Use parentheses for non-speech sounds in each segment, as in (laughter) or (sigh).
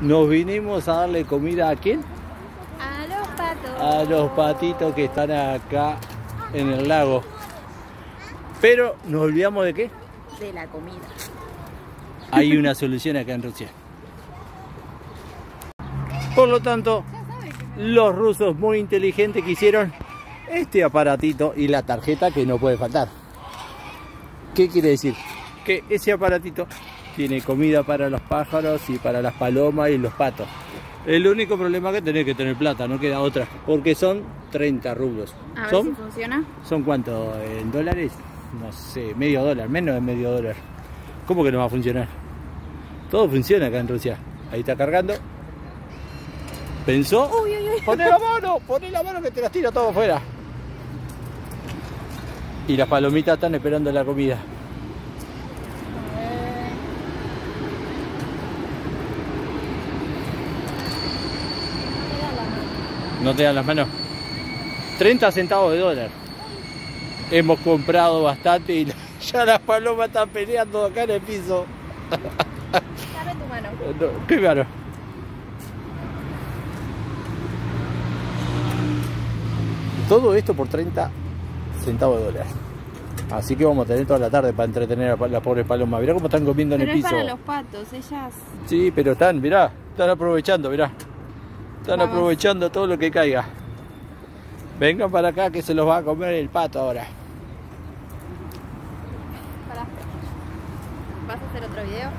Nos vinimos a darle comida a quién? A los patos. A los patitos que están acá en el lago. Pero nos olvidamos de qué? De la comida. Hay una solución acá en Rusia. Por lo tanto, los rusos muy inteligentes que hicieron este aparatito y la tarjeta que no puede faltar. ¿Qué quiere decir? Que ese aparatito tiene comida para los pájaros y para las palomas y los patos. El único problema que tenés que tener plata, no queda otra, porque son 30 rublos. A ver ¿Son? si funciona. ¿Son cuánto? ¿En dólares? No sé, medio dólar, menos de medio dólar. ¿Cómo que no va a funcionar? Todo funciona acá en Rusia. Ahí está cargando. ¿Pensó? Uy, uy, uy. Poné la mano, poné la mano que te las tiro todo afuera. Y las palomitas están esperando la comida. No te dan las manos. 30 centavos de dólar. Hemos comprado bastante y (laughs) ya las palomas están peleando acá en el piso. Dame tu mano. (laughs) No, qué caro. Todo esto por 30 centavos de dólar. Así que vamos a tener toda la tarde para entretener a las pobres palomas. Mirá cómo están comiendo en Pero el es piso. para los patos, ellas. Sí, pero están, mirá, están aprovechando, mirá. Están Vamos. aprovechando todo lo que caiga. Vengan para acá que se los va a comer el pato ahora. ¿Vas a hacer otro video?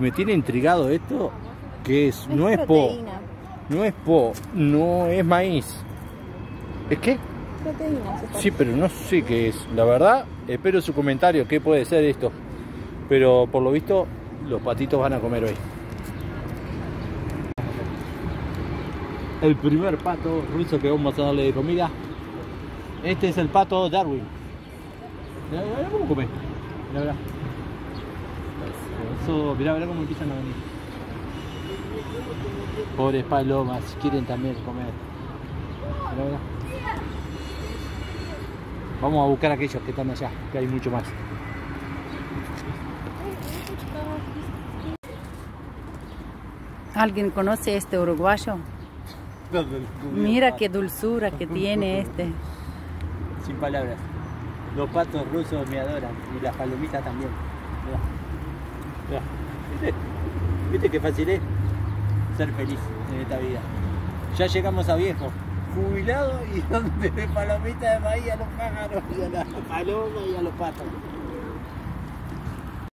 Me tiene intrigado esto, que es, no es po, no es po, no es maíz. ¿Es qué? Proteína. Sí, pero no sé qué es. La verdad, espero su comentario, qué puede ser esto. Pero por lo visto, los patitos van a comer hoy. El primer pato ruso que vamos a darle de comida. Este es el pato Darwin. Mirá, mirá cómo come. Mirá, mirá. Eso, mirá, mirá cómo empiezan a venir. Pobres palomas, quieren también comer. Vamos a buscar a aquellos que están allá, que hay mucho más. ¿Alguien conoce este uruguayo? Mira qué dulzura que tiene (laughs) este. Sin palabras. Los patos rusos me adoran y las palomitas también. Mirá. Mirá. ¿Viste? ¿Viste qué fácil es? Ser feliz en esta vida. Ya llegamos a viejo, jubilado y (laughs) donde de palomita de maíz a los pájaros y a las palomas y a los patos.